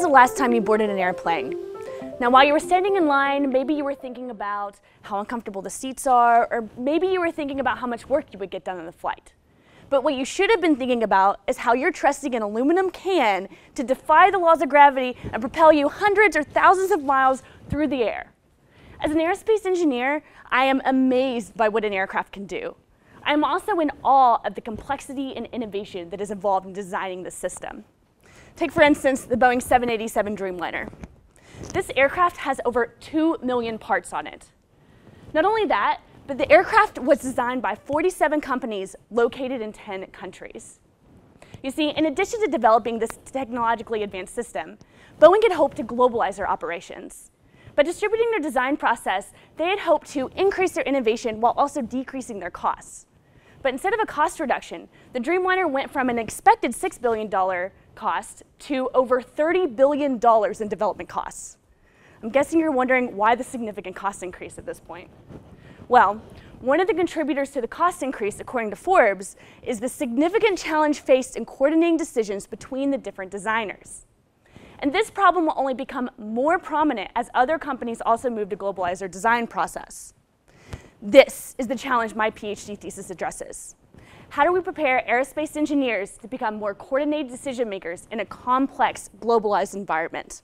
last time you boarded an airplane? Now, while you were standing in line, maybe you were thinking about how uncomfortable the seats are, or maybe you were thinking about how much work you would get done on the flight. But what you should have been thinking about is how you're trusting an aluminum can to defy the laws of gravity and propel you hundreds or thousands of miles through the air. As an aerospace engineer, I am amazed by what an aircraft can do. I am also in awe of the complexity and innovation that is involved in designing this system. Take, for instance, the Boeing 787 Dreamliner. This aircraft has over 2 million parts on it. Not only that, but the aircraft was designed by 47 companies located in 10 countries. You see, in addition to developing this technologically advanced system, Boeing had hoped to globalize their operations. By distributing their design process, they had hoped to increase their innovation while also decreasing their costs. But instead of a cost reduction, the Dreamliner went from an expected $6 billion cost to over $30 billion in development costs. I'm guessing you're wondering why the significant cost increase at this point. Well, one of the contributors to the cost increase, according to Forbes, is the significant challenge faced in coordinating decisions between the different designers. And this problem will only become more prominent as other companies also move to globalize their design process. This is the challenge my PhD thesis addresses. How do we prepare aerospace engineers to become more coordinated decision makers in a complex, globalized environment?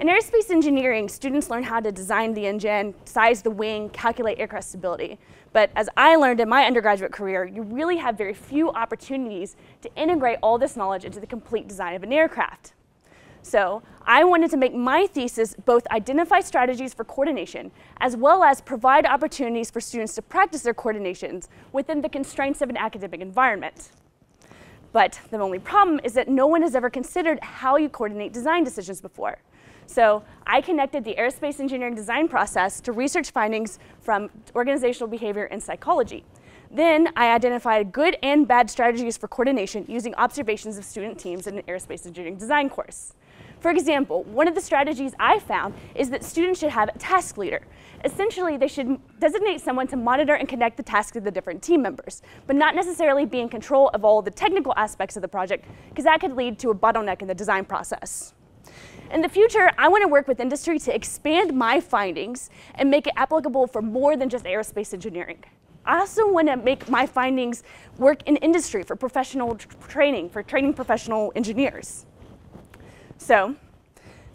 In aerospace engineering, students learn how to design the engine, size the wing, calculate aircraft stability. But as I learned in my undergraduate career, you really have very few opportunities to integrate all this knowledge into the complete design of an aircraft. So I wanted to make my thesis both identify strategies for coordination as well as provide opportunities for students to practice their coordinations within the constraints of an academic environment. But the only problem is that no one has ever considered how you coordinate design decisions before. So I connected the aerospace engineering design process to research findings from organizational behavior and psychology. Then I identified good and bad strategies for coordination using observations of student teams in an aerospace engineering design course. For example, one of the strategies I found is that students should have a task leader. Essentially, they should designate someone to monitor and connect the tasks of the different team members, but not necessarily be in control of all the technical aspects of the project, because that could lead to a bottleneck in the design process. In the future, I want to work with industry to expand my findings and make it applicable for more than just aerospace engineering. I also want to make my findings work in industry for professional training, for training professional engineers. So,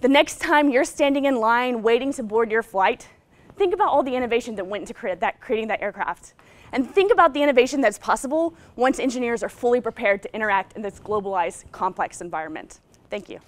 the next time you're standing in line waiting to board your flight, think about all the innovation that went into that, creating that aircraft. And think about the innovation that's possible once engineers are fully prepared to interact in this globalized, complex environment. Thank you.